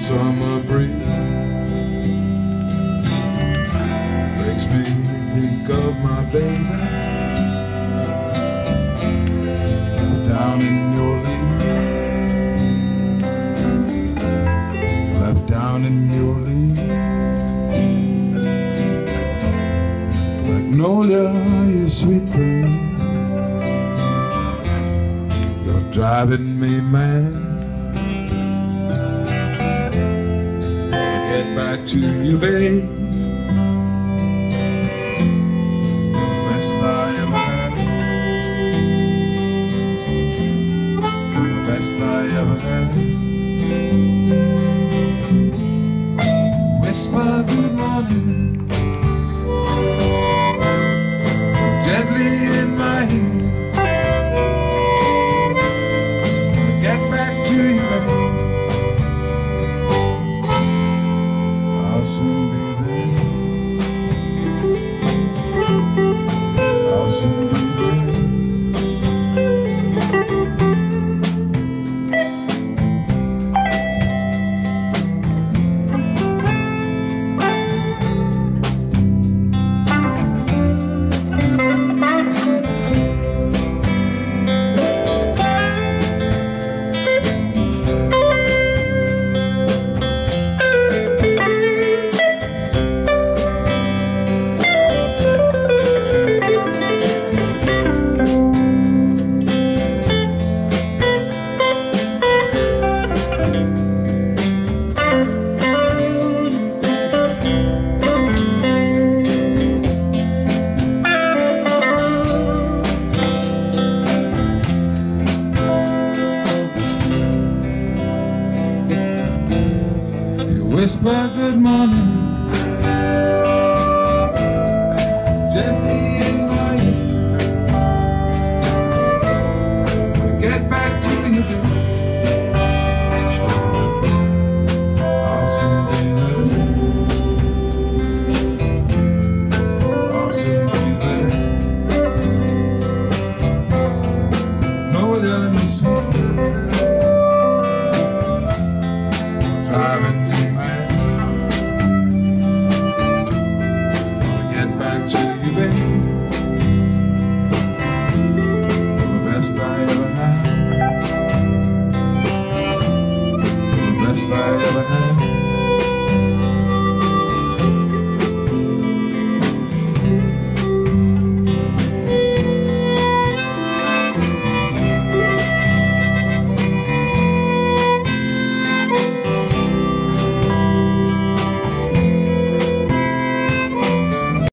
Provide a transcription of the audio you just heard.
summer breeze makes me think of my baby down in New Orleans, left down in New Orleans. Magnolia, you sweet thing, you're driving me mad. Back to you, babe. Whisper good morning. Gently